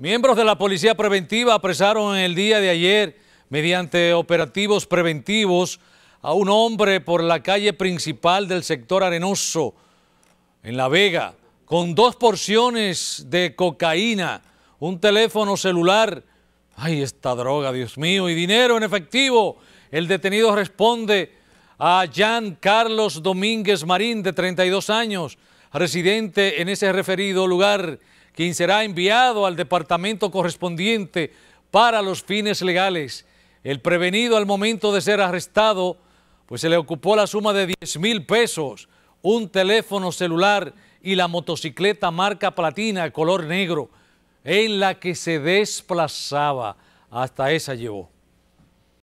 Miembros de la Policía Preventiva apresaron el día de ayer, mediante operativos preventivos, a un hombre por la calle principal del sector arenoso, en La Vega, con dos porciones de cocaína, un teléfono celular, ay, esta droga, Dios mío, y dinero en efectivo. El detenido responde a Jan Carlos Domínguez Marín, de 32 años, residente en ese referido lugar, quien será enviado al departamento correspondiente para los fines legales. El prevenido al momento de ser arrestado, pues se le ocupó la suma de 10 mil pesos, un teléfono celular y la motocicleta marca platina color negro en la que se desplazaba. Hasta esa llevó.